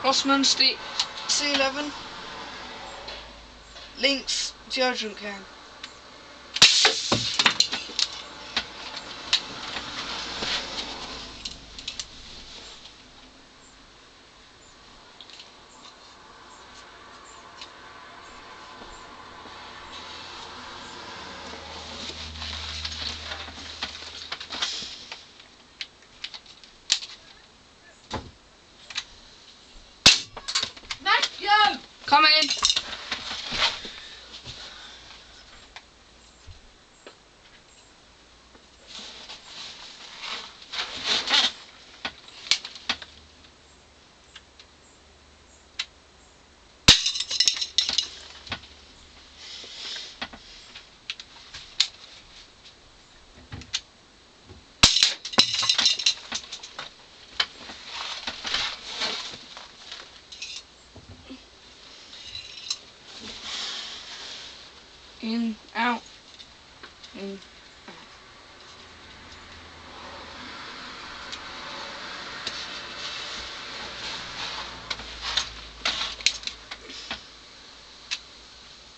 Crosman's the C11. Lynx deodorant can. Komm mal hin. In, out. In.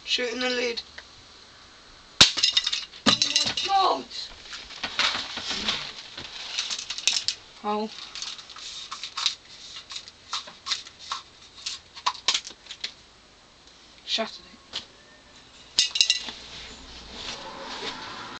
Shoot in the lid. Oh my god! Hole. Shattered